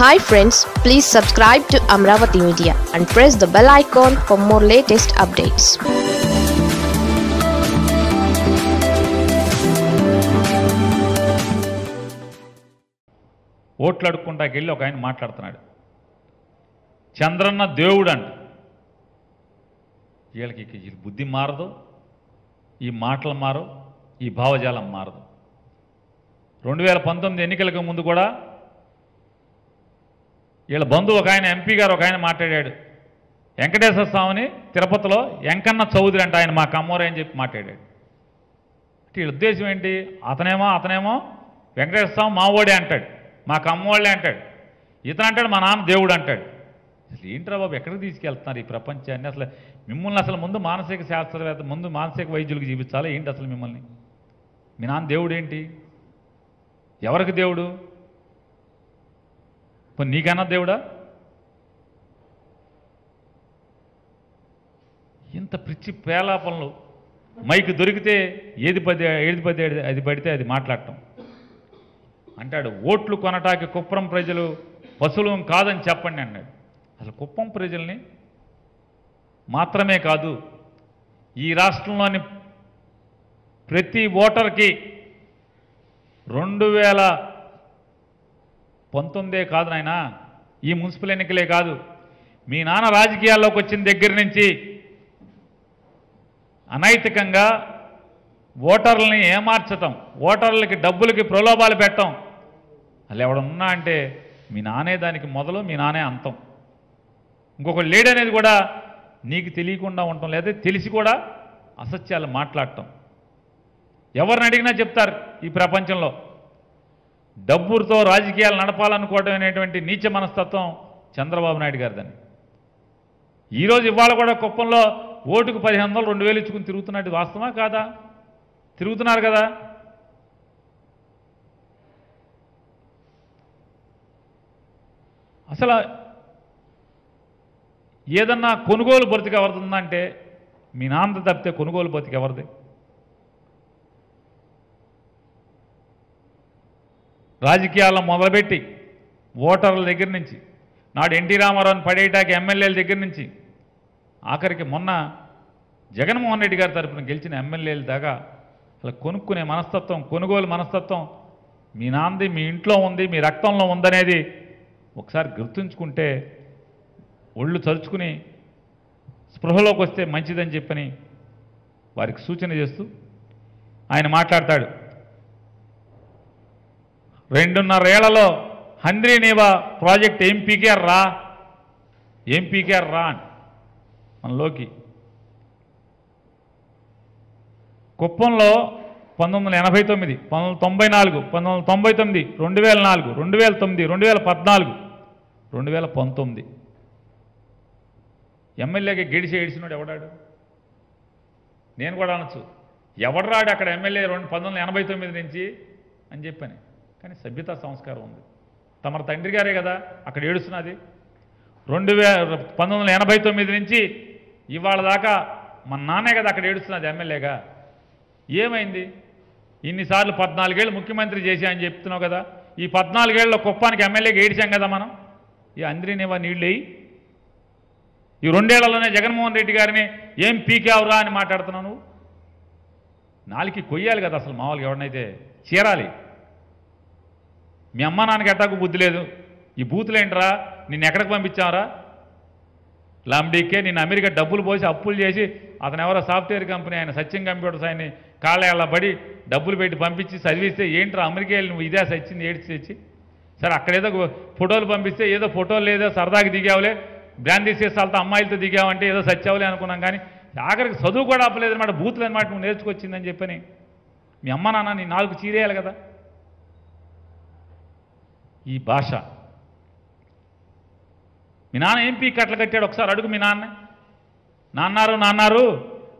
Hi friends please subscribe to Amaravati media and press the bell icon for more latest updates ఓట్లు అడుక్కుంటాకి వెళ్ళి ఒక ఆయన మాట్లాడుతున్నాడు. చంద్రన్న దేవుడు అంట వీళ్ళకి బుద్ధి మారదు ఈ మాటలు మారవు ఈ భావజాలం మారదు. రెండు వేల పంతొమ్మిది ఎన్నికలకు ముందు కూడా వీళ్ళ బంధువు ఒక ఆయన ఎంపీ గారు ఒక ఆయన మాట్లాడాడు. వెంకటేశ్వర స్వామిని తిరుపతిలో వెంకన్న చౌదరి అంట ఆయన మా కమ్మోరే అని చెప్పి మాట్లాడాడు. అంటే వీళ్ళ ఉద్దేశం ఏంటి? అతనేమో అతనేమో వెంకటేశ్వర స్వామి మావోడే అంటాడు మా కమ్మోళ్ళే అంటాడు. ఇతను అంటాడు మా నాన్న దేవుడు అంటాడు. అసలు ఏంట్రా బాబు ఎక్కడికి తీసుకెళ్తున్నారు ఈ ప్రపంచాన్ని? అసలు మిమ్మల్ని అసలు ముందు మానసిక శాస్త్రవేత్త ముందు మానసిక వైద్యులకు చూపించాలి? ఏంటి అసలు మిమ్మల్ని? మీ నాన్న దేవుడు ఏంటి ఎవరికి దేవుడు? పోనీ నీకన్నా దేవుడా? ఇంత పిచ్చి పేలాపనలు మైక్ దొరికితే ఏది పది ఏది పది అది పడితే అది మాట్లాడటం. అంటాడు ఓట్లు కొనటానికి కుప్పం ప్రజలు పశువులు కాదని చెప్పండి అన్నాడు. అసలు కుప్పం ప్రజల్ని మాత్రమే కాదు ఈ రాష్ట్రంలోని ప్రతి ఓటర్కి రెండు వేల పంతొమ్మిదే కాదు నాయన ఈ మున్సిపల్ ఎన్నికలే కాదు. మీ నాన్న రాజకీయాల్లోకి వచ్చిన దగ్గర నుంచి అనైతికంగా ఓటర్లని ఏమార్చటం ఓటర్లకి డబ్బులకి ప్రలోభాలు పెట్టడం అలా ఎవడున్నా అంటే మీ నానే దానికి మొదలు మీ నానే అంతం. ఇంకొక లేడ్ అనేది కూడా నీకు తెలియకుండా ఉండటం లేదా తెలిసి కూడా అసత్యాలు మాట్లాడటం. ఎవరిని అడిగినా చెప్తారు ఈ ప్రపంచంలో. డబ్బులతో రాజకీయాలు నడపాలనుకోవడం అనేటువంటి నీచ మనస్తత్వం చంద్రబాబు నాయుడు గారిదని. ఈరోజు ఇవాళ కూడా కుప్పంలో ఓటుకు పదిహేను వందలు రెండు వేలు ఇచ్చుకుని తిరుగుతున్నట్టు వాస్తవా కాదా? తిరుగుతున్నారు కదా? అసలు ఏదన్నా కొనుగోలు బతికి ఎవరిదందంటే మీ నాన్న తప్పితే కొనుగోలు బతికి ఎవరిది? రాజకీయాల్లో మొదలుపెట్టి ఓటర్ల దగ్గర నుంచి నాడు ఎన్టీ రామారావుని పడేయటానికి ఎమ్మెల్యేల దగ్గర నుంచి ఆఖరికి మొన్న జగన్మోహన్ రెడ్డి గారి తరఫున గెలిచిన ఎమ్మెల్యేల దాకా అలా కొనుక్కునే మనస్తత్వం కొనుగోలు మనస్తత్వం మీ నాంది మీ ఇంట్లో ఉంది మీ రక్తంలో ఉందనేది ఒకసారి గుర్తుంచుకుంటే ఒళ్ళు తలుచుకుని స్పృహలోకి వస్తే మంచిదని చెప్పని వారికి సూచన చేస్తూ ఆయన మాట్లాడతాడు. రెండున్నరేళ్ళలో హంద్రీ నీవా ప్రాజెక్ట్ ఏం పీకారు రా? ఏం పీకారు రా అని. మనలోకి కుప్పంలో పంతొమ్మిది వందల ఎనభై తొమ్మిది పంతొమ్మిది వందల తొంభై నాలుగు పంతొమ్మిది వందల తొంభై తొమ్మిది రెండు వేల నాలుగు రెండు వేల తొమ్మిది రెండు వేల పద్నాలుగు రెండు వేల పంతొమ్మిది. ఎమ్మెల్యేగా గెడిచి ఏడిచినాడు ఎవడాడు? నేను కూడా అనొచ్చు. ఎవడరాడు అక్కడ ఎమ్మెల్యే రెండు పంతొమ్మిది వందల ఎనభై తొమ్మిది నుంచి అని చెప్పాను. కానీ సభ్యతా సంస్కారం ఉంది. తమర తండ్రి గారే కదా అక్కడ ఏడుస్తున్నది. రెండు వేల పంతొమ్మిది వందల ఎనభై తొమ్మిది నుంచి ఇవాళ దాకా మన నాన్నే కదా అక్కడ ఏడుస్తున్నది ఎమ్మెల్యేగా. ఏమైంది? ఇన్నిసార్లు పద్నాలుగేళ్ళు ముఖ్యమంత్రి చేశా అని చెప్తున్నావు కదా. ఈ పద్నాలుగేళ్ళలో కుప్పానికి ఎమ్మెల్యేకి ఏడిచాం కదా మనం. ఈ అందరినేవా నీళ్ళు వేయి. ఈ రెండేళ్ళలోనే జగన్మోహన్ రెడ్డి గారిని ఏం పీకావురా అని మాట్లాడుతున్నావు నువ్వు? నాలుగు కొయ్యాలి కదా అసలు మామూలుగా ఎవరినైతే చీరాలి. మీ అమ్మ నాన్నకి ఎట్టాకు బుద్ధి లేదు? ఈ బూతులేంట్రా నిన్ను ఎక్కడికి పంపించావరా? లాంబడీకే నేను అమెరికా డబ్బులు పోసి అప్పులు చేసి అతను ఎవరో సాఫ్ట్వేర్ కంపెనీ ఆయన సత్యం కంప్యూటర్స్ ఆయన కాళ్ళ పడి డబ్బులు పెట్టి పంపించి చదివిస్తే ఏంట్రా అమెరికా వెళ్ళి నువ్వు ఇదే సచ్చింది ఏడ్చి తెచ్చి? సరే అక్కడ ఏదో ఫోటోలు పంపిస్తే ఏదో ఫోటోలు లేదో సరదాకి దిగావులే. బ్రాందీ సీసాలతో అమ్మాయిలతో దిగావంటే ఏదో సచ్చావులే అనుకున్నాం కానీ ఆఖరికి చదువు కూడా అప్పలేదు అనమాట బూతులు అనమాట నువ్వు నేర్చుకొచ్చిందని చెప్పని. మీ అమ్మ నాన్న నీ నాలుగు చీరేయాలి కదా? ఈ భాష. మీ నాన్న ఏం పీక్ కట్టలు కట్టాడు? ఒకసారి అడుగు మీ నాన్న. నాన్నారు నాన్నారు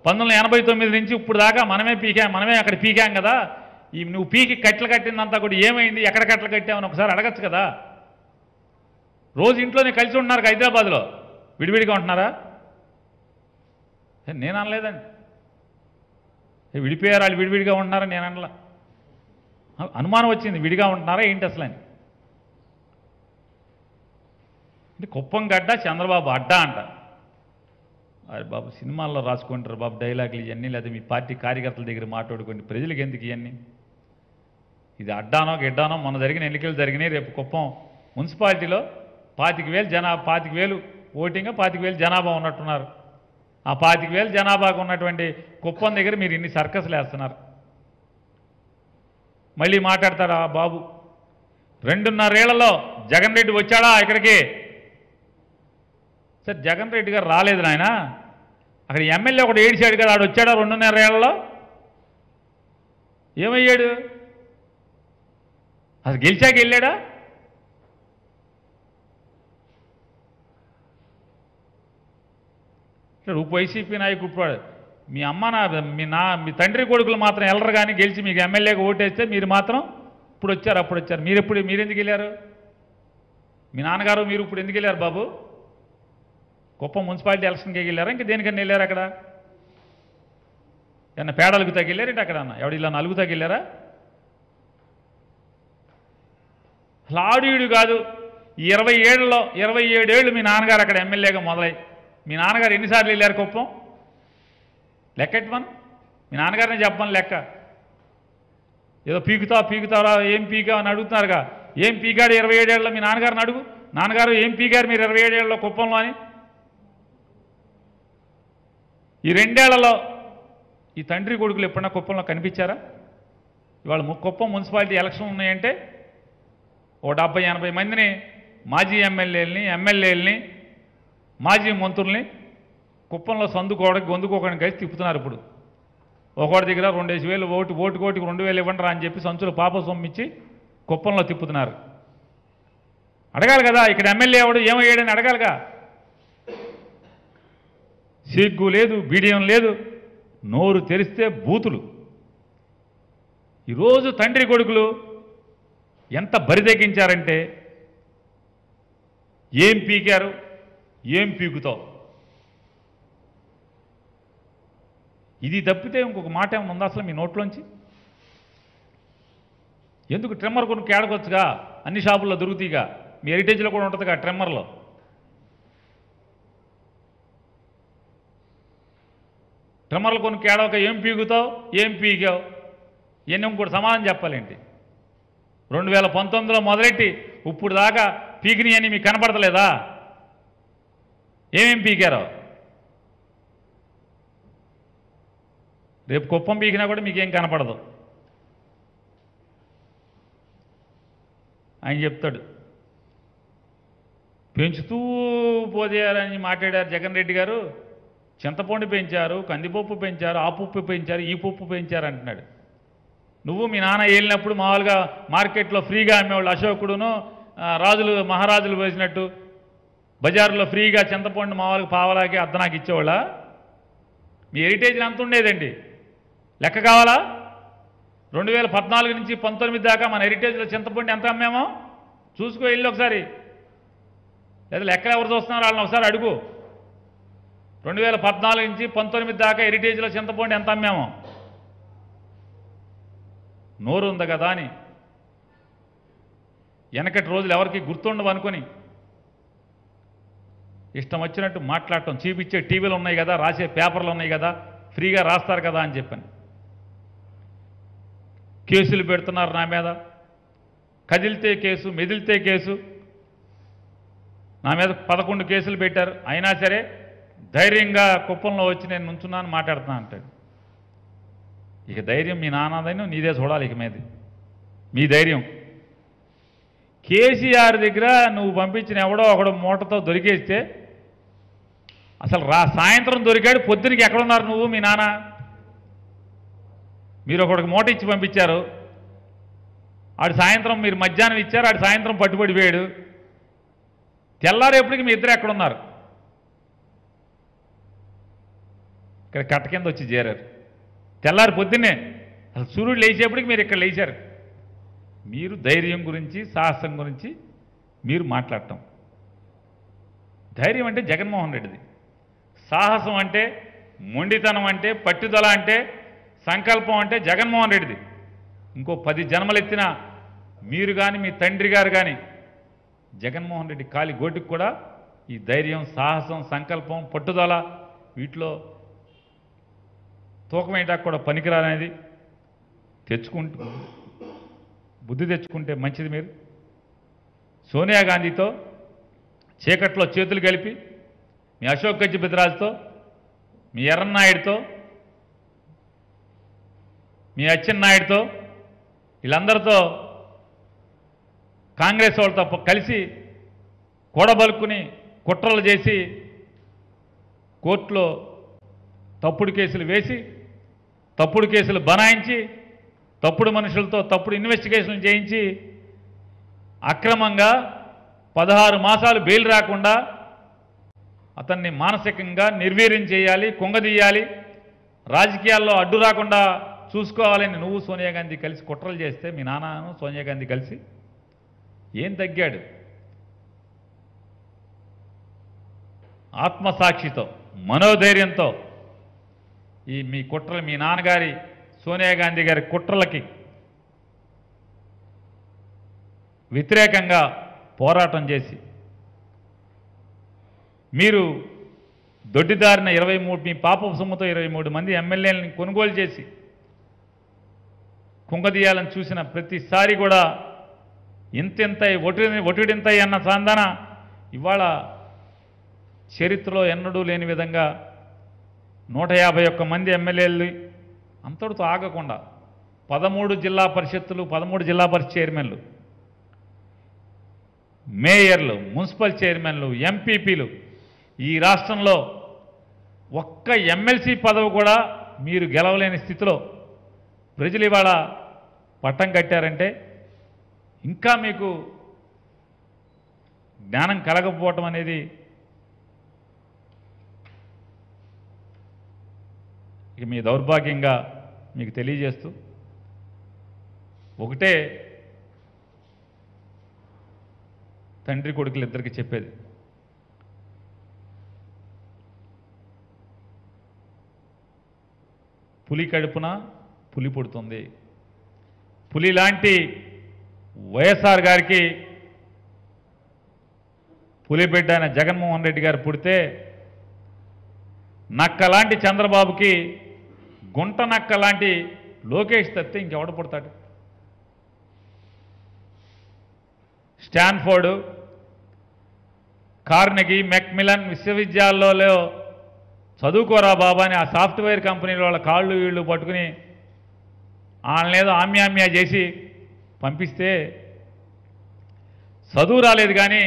పంతొమ్మిది ఎనభై తొమ్మిది నుంచి ఇప్పుడు దాకా మనమే పీకాం మనమే అక్కడ పీకాం కదా. ఈ నువ్వు పీకి కట్టెలు కట్టిందంతా కూడా ఏమైంది? ఎక్కడ కట్టలు కట్టామని ఒకసారి అడగచ్చు కదా. రోజు ఇంట్లోనే కలిసి ఉంటున్నారు హైదరాబాద్లో. విడివిడిగా ఉంటున్నారా? నేను అనలేదండి. విడిపోయారు వాళ్ళు విడివిడిగా ఉంటున్నారా? నేను అనలా. అనుమానం వచ్చింది. విడిగా ఉంటున్నారా? ఏంటి అసలు అని. అంటే కుప్పం గడ్డ చంద్రబాబు అడ్డ అంట. అరే బాబు సినిమాల్లో రాసుకుంటారు బాబు డైలాగులు ఇవన్నీ లేదా మీ పార్టీ కార్యకర్తల దగ్గర మాట్లాడుకోండి ప్రజలకు ఎందుకు ఇవన్నీ? ఇది అడ్డానో గిడ్డానో మొన్న జరిగిన ఎన్నికలు జరిగినాయి. రేపు కుప్పం మున్సిపాలిటీలో పాతిక వేలు జనా పాతిక వేలు ఓటింగ్ పాతిక వేలు జనాభా ఉన్నట్టున్నారు. ఆ పాతిక వేలు జనాభాకు ఉన్నటువంటి కుప్పం దగ్గర మీరు ఇన్ని సర్కస్లు వేస్తున్నారు. మళ్ళీ మాట్లాడతారా బాబు? రెండున్నరేళ్ళలో జగన్ రెడ్డి వచ్చాడా ఇక్కడికి? సార్ జగన్ రెడ్డి గారు రాలేదు నాయన. అక్కడ ఎమ్మెల్యే ఒకటి ఏడిచాడు కదా ఆడు వచ్చాడా రెండున్నర ఏళ్ళలో? ఏమయ్యాడు? అసలు గెలిచాక వెళ్ళాడా? ఇప్పుడు వైసీపీ నాయకుడు మీ అమ్మ నా మీ నా మీ తండ్రి కొడుకులు మాత్రం వెళ్ళరు కానీ గెలిచి మీకు ఎమ్మెల్యేగా ఓటేస్తే మీరు మాత్రం ఇప్పుడు వచ్చారు అప్పుడు వచ్చారు. మీరు ఎప్పుడు మీరు ఎందుకు వెళ్ళారు? మీ నాన్నగారు మీరు ఇప్పుడు ఎందుకు వెళ్ళారు బాబు? కుప్పం మున్సిపాలిటీ ఎలక్షన్కి వెళ్ళారా? ఇంకా దేనికన్నా వెళ్ళారు అక్కడ? ఏమన్నా పేడలకు తగిలారంటే అక్కడ అన్న ఎవడు ఇలా నలుగు తగిలారా? లాడీయుడు కాదు. ఇరవై ఏళ్ళలో ఇరవై ఏడేళ్ళు మీ నాన్నగారు అక్కడ ఎమ్మెల్యేగా మొదలై మీ నాన్నగారు ఎన్నిసార్లు వెళ్ళారు కుప్పం? లెక్కెట్టమని మీ నాన్నగారిని చెప్పమని లెక్క. ఏదో పీకుతా పీకుతారా ఏం పీకా అని అడుగుతున్నారుగా. ఏం పీకాడు ఇరవై ఏడేళ్ళలో మీ నాన్నగారిని అడుగు. నాన్నగారు ఏం పీకారు మీరు ఇరవై ఏడేళ్ళలో కుప్పంలో అని? ఈ రెండేళ్ళలో ఈ తండ్రి కొడుకులు ఎప్పుడన్నా కుప్పంలో కనిపించారా? ఇవాళ కుప్పం మున్సిపాలిటీ ఎలక్షన్ ఉన్నాయంటే ఓ డెబ్బై ఎనభై మందిని మాజీ ఎమ్మెల్యేలని ఎమ్మెల్యేలని మాజీ మంత్రుల్ని కుప్పంలో సందుకోవడానికి గొంతుకోవడానికి కలిసి తిప్పుతున్నారు ఇప్పుడు. ఒకటి దగ్గర రెండేసి వేలు ఓటు ఓటు కోటికి రెండు వేలు ఇవ్వండి రా అని చెప్పి సంచులు పాప సొమ్మిచ్చి కుప్పంలో తిప్పుతున్నారు. అడగాలి కదా ఇక్కడ ఎమ్మెల్యే ఎవడు ఏమయ్యాడని అడగాలిగా. సిగ్గు లేదు బిడియం లేదు నోరు తెరిస్తే బూతులు. ఈరోజు తండ్రి కొడుకులు ఎంత బరిదెగించారంటే ఏం పీకారు ఏం పీకుతావు? ఇది తప్పితే ఇంకొక మాట ఏమైనా ఉందా అసలు మీ నోట్లోంచి? ఎందుకు ట్రిమ్మర్ కొనుక్కు ఏడకొచ్చుగా? అన్ని షాపుల్లో దొరుకుతాయిగా మీ హెరిటేజ్లో కూడా ఉంటుందిగా ట్రిమ్మర్లో. ట్రిమ్మర్లు కొను కేడవక ఏం పీకుతావు ఏం పీకావు ఇవన్నీ ఇంకోటి సమాధానం చెప్పాలేంటి? రెండు వేల పంతొమ్మిదిలో మొదలెట్టి ఇప్పుడు దాకా పీకిని అని మీకు కనపడతలేదా? ఏమేం పీకారో? రేపు కుప్పం పీకినా కూడా మీకేం కనపడదు. ఆయన చెప్తాడు పెంచుతూ పోజేయాలని మాట్లాడారు జగన్ రెడ్డి గారు. చింతపండు పెంచారు కందిపప్పు పెంచారు ఆ పప్పు పెంచారు ఈ పప్పు పెంచారు అంటున్నాడు. నువ్వు మీ నాన్న వెళ్ళినప్పుడు మామూలుగా మార్కెట్లో ఫ్రీగా అమ్మేవాళ్ళు అశోకుడును రాజులు మహారాజులు వేసినట్టు బజారులో ఫ్రీగా చింతపండు మామూలుగా పావలాకి అద్దనాకి ఇచ్చేవాళ్ళ? మీ హెరిటేజ్ ఎంత ఉండేదండి. లెక్క కావాలా? రెండు వేల పద్నాలుగు నుంచి పంతొమ్మిది దాకా మన హెరిటేజ్లో చింతపండు ఎంత అమ్మామో? చూసుకో వెళ్ళి ఒకసారి. లేదా లెక్కలు ఎవరు చూస్తున్నారు వాళ్ళని ఒకసారి అడుగు. రెండు వేల పద్నాలుగు నుంచి పంతొమ్మిది దాకా హెరిటేజ్లో చింతపండు ఎంత అమ్మాము? నోరు ఉంది కదా అని. వెనకటి రోజులు ఎవరికి గుర్తుండవు అనుకొని ఇష్టం వచ్చినట్టు మాట్లాడటం. చూపించే టీవీలు ఉన్నాయి కదా రాసే పేపర్లు ఉన్నాయి కదా ఫ్రీగా రాస్తారు కదా అని చెప్పాను. కేసులు పెడుతున్నారు నా మీద. కదిలితే కేసు మెదిలితే కేసు. నా మీద పదకొండు కేసులు పెట్టారు. అయినా సరే ధైర్యంగా కుప్పంలో వచ్చి నేను నుంచున్నాను మాట్లాడుతున్నా అంటాడు. ఇక ధైర్యం మీ నాన్నదైనా నీదే చూడాలి ఇక మీది. మీ ధైర్యం. కేసీఆర్ దగ్గర నువ్వు పంపించిన ఎవడో ఒకడు మూటతో దొరికేస్తే అసలు రా సాయంత్రం దొరికాడు పొద్దునకి ఎక్కడున్నారు నువ్వు మీ నాన్న? మీరు ఒకడికి మూట ఇచ్చి పంపించారు. ఆడు సాయంత్రం మీరు మధ్యాహ్నం ఇచ్చారు ఆడు సాయంత్రం పట్టుబడిపోయాడు తెల్లారేపటికి మీ ఇద్దరు ఎక్కడున్నారు ఇక్కడ కట్ట కింద వచ్చి చేరారు. తెల్లారి పొద్దున్నే అసలు సూర్యుడు లేచేపటికి మీరు ఇక్కడ లేచారు. మీరు ధైర్యం గురించి సాహసం గురించి మీరు మాట్లాడటం. ధైర్యం అంటే జగన్మోహన్ రెడ్డిది. సాహసం అంటే మొండితనం అంటే పట్టుదల అంటే సంకల్పం అంటే జగన్మోహన్ రెడ్డిది. ఇంకో పది జన్మలెత్తిన మీరు కానీ మీ తండ్రి గారు కానీ జగన్మోహన్ రెడ్డి కాలి గోటికి కూడా ఈ ధైర్యం సాహసం సంకల్పం పట్టుదల వీటిలో తూకం వేయడానికి కూడా పనికిరానేది తెచ్చుకుంటూ బుద్ధి తెచ్చుకుంటే మంచిది మీరు. సోనియా గాంధీతో చీకట్లో చేతులు కలిపి మీ అశోక్ గజ్జి బిద్రాజ్తో మీ ఎర్రన్నాయుడితో మీ అచ్చెన్నాయుడితో వీళ్ళందరితో కాంగ్రెస్ వాళ్ళతో కలిసి కూడబలుకుని కుట్రలు చేసి కోర్టులో తప్పుడు కేసులు వేసి తప్పుడు కేసులు బనాయించి తప్పుడు మనుషులతో తప్పుడు ఇన్వెస్టిగేషన్లు చేయించి అక్రమంగా పదహారు మాసాలు బెయిల్ రాకుండా అతన్ని మానసికంగా నిర్వీర్యం చేయాలి కుంగదీయాలి రాజకీయాల్లో అడ్డు రాకుండా చూసుకోవాలని నువ్వు సోనియా గాంధీ కలిసి కుట్రలు చేస్తే మీ నాన్నను సోనియా గాంధీ కలిసి ఏం తగ్గాడు? ఆత్మసాక్షితో మనోధైర్యంతో ఈ మీ కుట్రలు మీ నాన్నగారి సోనియా గాంధీ గారి కుట్రలకి వ్యతిరేకంగా పోరాటం చేసి మీరు దొడ్డిదారిన ఇరవై మూడు మీ పాప సొమ్ముతో ఇరవై మూడు మంది ఎమ్మెల్యేలను కొనుగోలు చేసి కుంగదీయాలని చూసిన ప్రతిసారి కూడా ఇంతెంత ఒటిడి ఒటిడింతై అన్న సాందన ఇవాళ చరిత్రలో ఎన్నడూ లేని విధంగా నూట యాభై ఒక్క మంది ఎమ్మెల్యేలు అంతటితో ఆగకుండా పదమూడు జిల్లా పరిషత్తులు పదమూడు జిల్లా పరిషత్ చైర్మన్లు మేయర్లు మున్సిపల్ చైర్మన్లు ఎంపీపీలు ఈ రాష్ట్రంలో ఒక్క ఎమ్మెల్సీ పదవి కూడా మీరు గెలవలేని స్థితిలో ప్రజలు ఇవాళ పట్టం కట్టారంటే ఇంకా మీకు జ్ఞానం కలగకపోవటం అనేది ఇక మీ దౌర్భాగ్యంగా మీకు తెలియజేస్తూ ఒకటే తండ్రి కొడుకులు ఇద్దరికి చెప్పేది. పులి కడుపున పులి పుడుతుంది. పులి లాంటి వైఎస్ఆర్ గారికి పులిబిడ్డ అయిన జగన్మోహన్ రెడ్డి గారు పుడితే నక్క లాంటి చంద్రబాబుకి గుంట నక్క లాంటి లోకేష్ తప్పితే ఇంకెవడ పుడతాడు? స్టాన్ఫోర్డు కార్నెగీ మెక్మిలన్ విశ్వవిద్యాలయాల్లో చదువుకోరా బాబా అని ఆ సాఫ్ట్వేర్ కంపెనీల వాళ్ళ కాళ్ళు వీళ్ళు పట్టుకుని వాళ్ళనేదో ఆమ్యామ్యా చేసి పంపిస్తే చదువు రాలేదు కానీ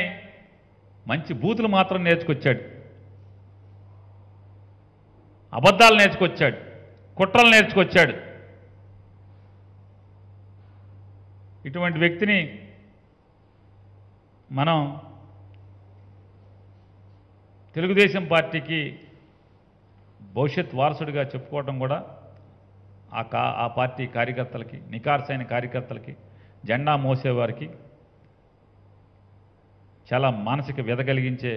మంచి బూతులు మాత్రం నేర్చుకొచ్చాడు. అబద్ధాలు నేర్చుకొచ్చాడు. కుట్రలు నేర్చుకొచ్చాడు. ఇటువంటి వ్యక్తిని మనం తెలుగుదేశం పార్టీకి భవిష్యత్ వారసుడిగా చెప్పుకోవడం కూడా ఆ కా ఆ పార్టీ కార్యకర్తలకి నికార్సైన కార్యకర్తలకి జెండా మోసేవారికి చాలా మానసిక వ్యధ కలిగించే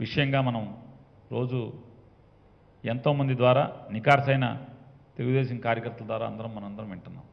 విషయంగా మనం రోజు ఎంతోమంది ద్వారా నికార్సైన తెలుగుదేశం కార్యకర్తల ద్వారా అందరం మనందరం వింటున్నాం.